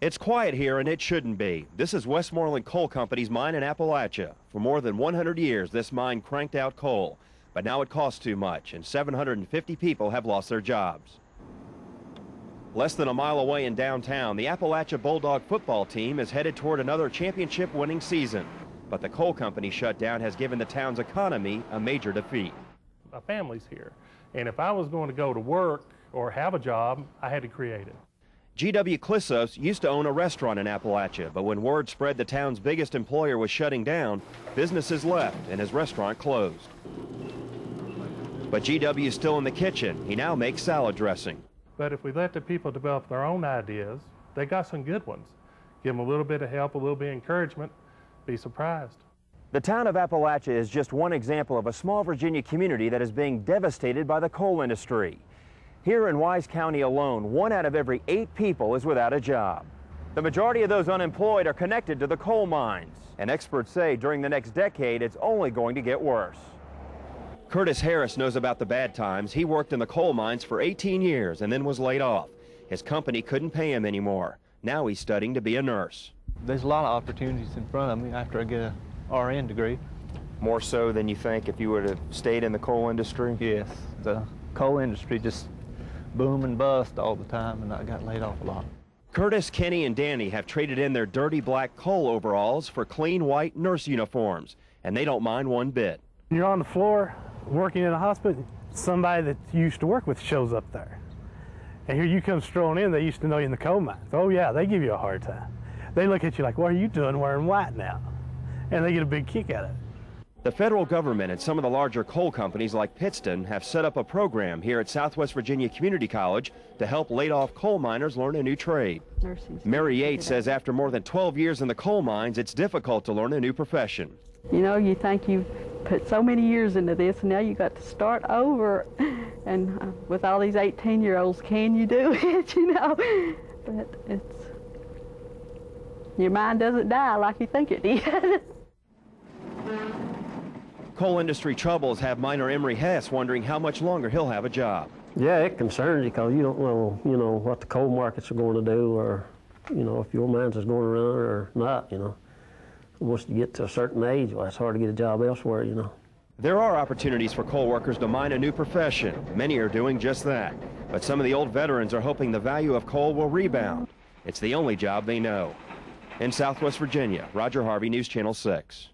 It's quiet here, and it shouldn't be. This is Westmoreland Coal Company's mine in Appalachia. For more than 100 years, this mine cranked out coal. But now it costs too much, and 750 people have lost their jobs. Less than a mile away in downtown, the Appalachia Bulldog football team is headed toward another championship winning season. But the coal company shutdown has given the town's economy a major defeat. My family's here, and if I was going to go to work or have a job, I had to create it. G.W. Klissos used to own a restaurant in Appalachia, but when word spread the town's biggest employer was shutting down, businesses left and his restaurant closed. But G.W. is still in the kitchen. He now makes salad dressing. But if we let the people develop their own ideas, they got some good ones. Give them a little bit of help, a little bit of encouragement, be surprised. The town of Appalachia is just one example of a small Virginia community that is being devastated by the coal industry. Here in Wise County alone, one out of every eight people is without a job. The majority of those unemployed are connected to the coal mines, and experts say during the next decade it's only going to get worse. Curtis Harris knows about the bad times. He worked in the coal mines for 18 years and then was laid off. His company couldn't pay him anymore. Now he's studying to be a nurse. There's a lot of opportunities in front of me after I get a RN degree. More so than you think if you would have stayed in the coal industry? Yes, the coal industry just boom and bust all the time, and I got laid off a lot. Curtis, Kenny, and Danny have traded in their dirty black coal overalls for clean white nurse uniforms, and they don't mind one bit. You're on the floor working in a hospital, somebody that you used to work with shows up there. And here you come strolling in, they used to know you in the coal mines. Oh yeah, they give you a hard time. They look at you like, what are you doing wearing white now? And they get a big kick out of it. The federal government and some of the larger coal companies like Pittston have set up a program here at Southwest Virginia Community College to help laid off coal miners learn a new trade. Mary Yates says after more than 12 years in the coal mines, it's difficult to learn a new profession. You know, you think you've put so many years into this, and now you got to start over. And uh, with all these 18-year-olds, can you do it? You know, but it's your mind doesn't die like you think it did. Coal industry troubles have miner Emery Hess wondering how much longer he'll have a job. Yeah, it concerns you because you don't know, you know, what the coal markets are going to do or, you know, if your mines is going to run or not, you know. Once you get to a certain age, well, it's hard to get a job elsewhere, you know. There are opportunities for coal workers to mine a new profession. Many are doing just that. But some of the old veterans are hoping the value of coal will rebound. It's the only job they know. In Southwest Virginia, Roger Harvey, News Channel 6.